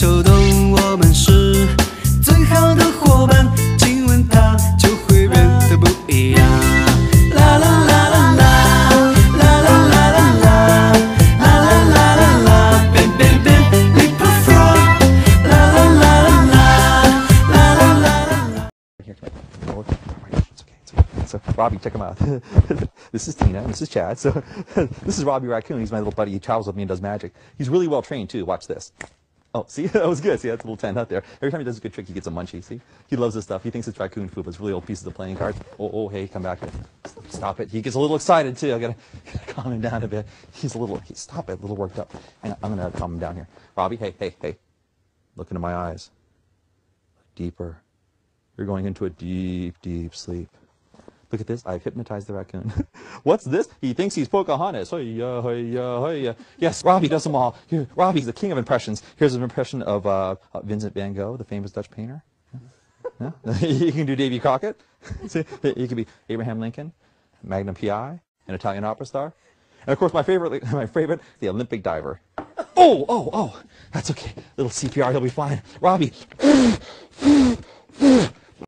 秋冬，我们是最好的伙伴。亲吻它，就会变得不一样。啦啦啦啦啦，啦啦啦啦啦，啦啦啦啦啦，bam bam bam，leap frog。啦啦啦啦啦，啦啦啦啦啦。Here, come on. So Robbie, check him out. this is Tina, this is Chad. So this is Robbie Raccoon. He's my little buddy. He travels with me and does magic. He's really well trained too. Watch this. Oh, see, that was good. See, that's a little tent out there. Every time he does a good trick, he gets a munchie. See, he loves this stuff. He thinks it's raccoon food, but it's really old pieces of playing cards. Oh, oh, hey, come back. Stop it. He gets a little excited too. I gotta, gotta calm him down a bit. He's a little, he, stop it, a little worked up. And I'm gonna calm him down here. Robbie, hey, hey, hey, look into my eyes. Deeper. You're going into a deep, deep sleep. Look at this. I've hypnotized the raccoon. What's this? He thinks he's Pocahontas. Hey-ya, hey-ya, hey-ya. Yes, Robbie does them all. Here, Robbie's the king of impressions. Here's an impression of uh, uh, Vincent van Gogh, the famous Dutch painter. Yeah? you can do Davy Crockett. you can be Abraham Lincoln, Magnum PI, an Italian opera star. And of course, my favorite, my favorite, the Olympic diver. Oh, oh, oh, that's okay. Little CPR, he'll be fine. Robbie.